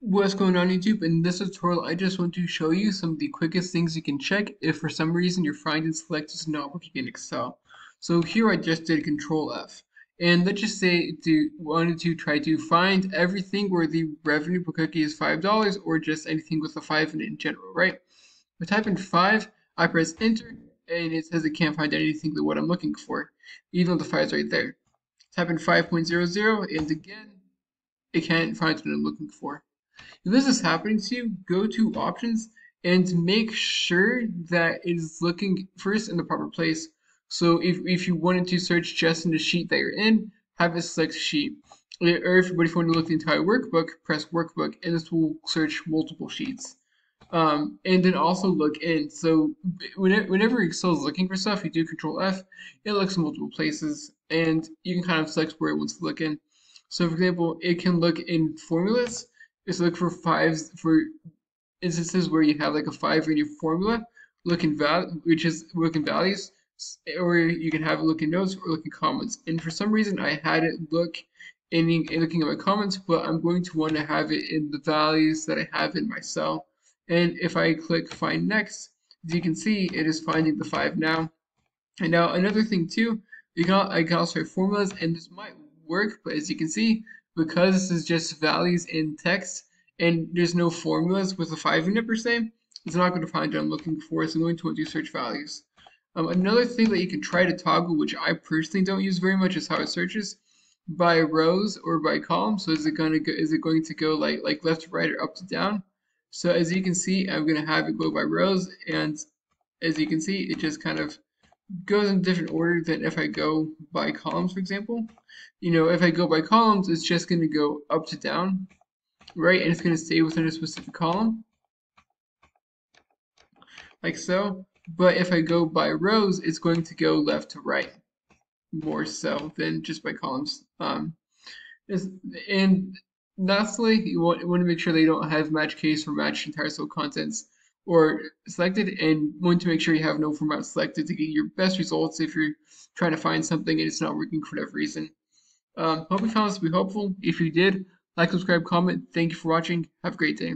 What's going on YouTube? In this tutorial, I just want to show you some of the quickest things you can check if for some reason your find and select is not working in Excel. So here I just did Control F. And let's just say to wanted to try to find everything where the revenue per cookie is $5 or just anything with a 5 in it in general, right? I type in 5, I press enter, and it says it can't find anything that what I'm looking for, even though the 5 is right there. Type in 5.00, and again, it can't find what I'm looking for. If this is happening to you, go to options and make sure that it is looking first in the proper place. So if, if you wanted to search just in the sheet that you're in, have it select sheet. Or if, you want to look the entire workbook, press workbook and this will search multiple sheets. Um, and then also look in. So whenever, whenever Excel is looking for stuff, you do Control F, it looks in multiple places, and you can kind of select where it wants to look in. So for example, it can look in formulas, is look for fives for instances where you have like a five in your formula, look in val which is look in values, or you can have a look in notes or look in comments. And for some reason, I had it look in, in looking at my comments, but I'm going to want to have it in the values that I have in my cell. And if I click find next, as you can see, it is finding the five now. And now another thing too, you can I can also have formulas, and this might work, but as you can see, because this is just values in text and there's no formulas with a 5 in it per se, it's not going to find what I'm looking for, so I'm going to want to search values. Um, another thing that you can try to toggle, which I personally don't use very much, is how it searches by rows or by columns. So is it going to go, is it going to go like like left to right or up to down? So as you can see, I'm going to have it go by rows, and as you can see, it just kind of goes in different order than if I go by columns, for example. You know, if I go by columns, it's just going to go up to down, right? And it's going to stay within a specific column, like so. But if I go by rows, it's going to go left to right, more so than just by columns. Um, and lastly, you want, you want to make sure they don't have match case or match entire cell contents or selected and want to make sure you have no format selected to get your best results if you're trying to find something and it's not working for whatever reason. Um, hope you found this to be helpful. If you did, like, subscribe, comment. Thank you for watching. Have a great day.